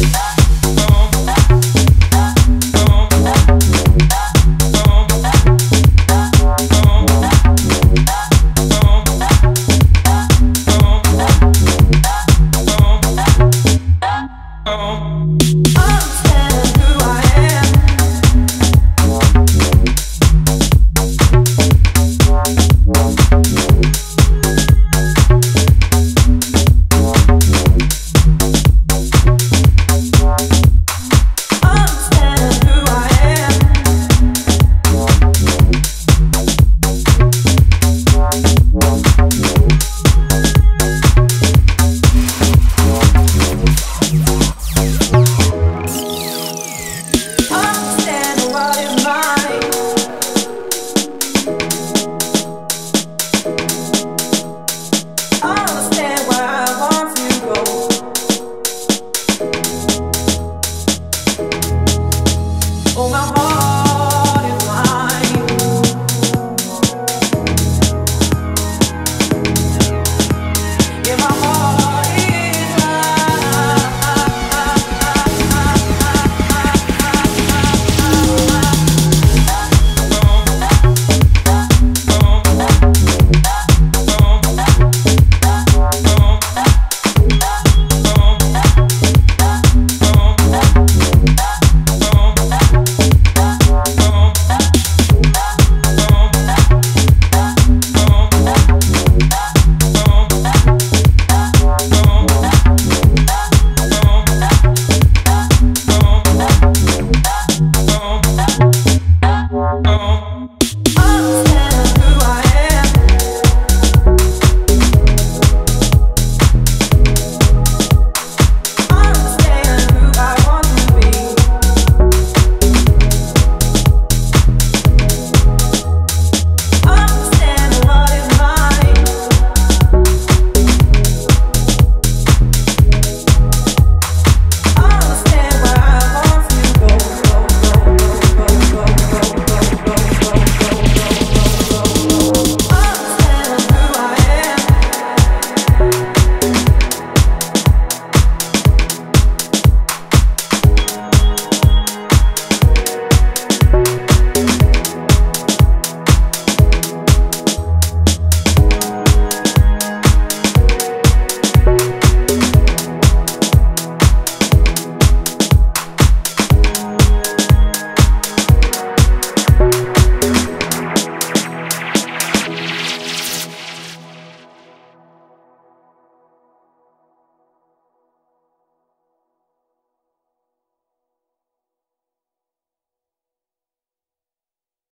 Bye.